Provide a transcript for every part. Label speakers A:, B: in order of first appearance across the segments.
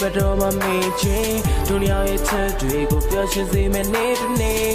A: ဘယ်တော့မှမေ့ချင်းဒုနီယာရဲ့ချက်တွေကိုပျော်ရွှင်စေမယ့်နေ့တစ်နေ့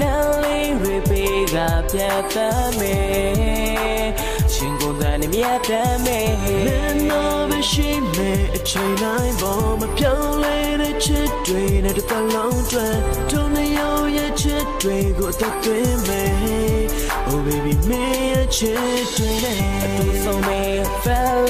A: နားလေးတွေပေးကပြတ်သမယ်ရှင်ကုန်တဲ့နေမြတ်တမ်းမယ်
B: မင်းတော့မရှိမဲ့အချိန်တိုင်းပေါ်မပြောင်းလဲတဲ့ချစ်တွေနဲ့တစ်သက်လုံးတွင်ထုံးနေရောရဲ့ချစ်တွေကိုအသက်သွင်းမယ် Oh baby မင်းရဲ့ချစ်တွေနဲ့
A: တူဆုံးမေ Valentine Day တူ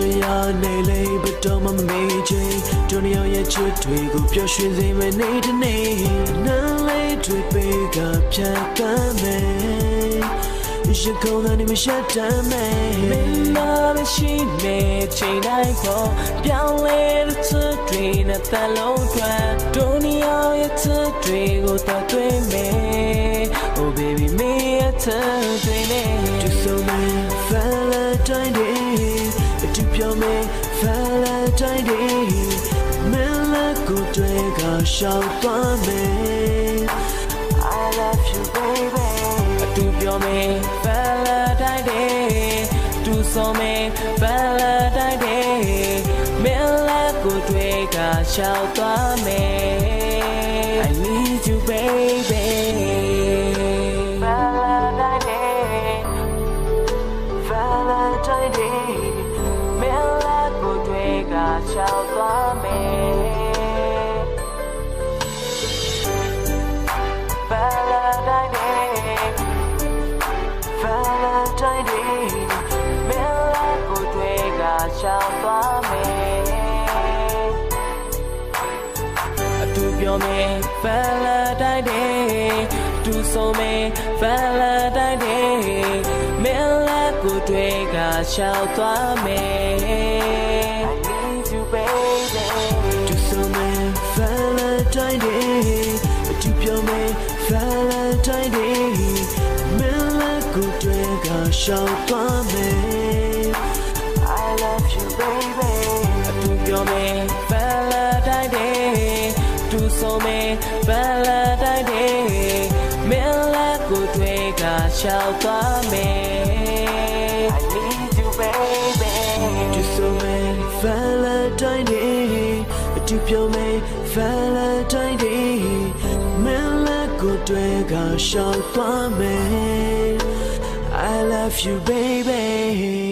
A: တရား
B: နေလေဘယ်တော့မှမမေ့ချင်ဒုနီယာရဲ့ချစ်တွေကိုပျော်ရွှင်စေမယ့်နေ့တစ်နေ့နားလေးတွေပေးကဖြတ်ကမ်းမယ်ရှင်ကောင်းတဲ့မရှက်တမ်းမယ်
A: မင်းနာမရှိနေချိန်တိုင်းပေါ်ပြောင်းလဲတဲ့ချက်တွေနဲ့တလုံးထွက်ဒုနီယာရဲ့ချက်တွေကိုတတ်သွင်းမေ Oh baby မင်းရဲ့ချက်တွေနဲ့
B: တူဆုံးမယ် Valentine Day cho mình phải là trái đi. Mình là cuộc đời gạo sau tỏa mình I love you, baby.
A: Tu cho mình phải là trái đi. Tu so mình phải là trái đi. Mình là cuộc đời gạo sau tỏa mình I need you, baby. Valentine's Day တွေကရှောက်သွားမေ Valentine Day
B: Valentine Day
A: မင်းလက်ကိုတွေကရှောက်သွားမေအတူပြောမေ Valentine Day တူဆုံးမေ Valentine Day မင်းလက်ကိုတွေကရှောက်သွားမေ I
B: Valentine Day Chụp cho mày Valentine Day Mình là cuộc cả sao tỏa mê. I love you, baby.
A: Chụp cho mày Valentine Day Chụp cho mày Valentine Day Mình là cuộc trời cả sao tỏa mê. I need you, baby.
B: Chụp cho mày Valentine တူပြောမယ် Valentine Day မင်းလက်ကိုတွေကရှောက်သွားမယ် I love you baby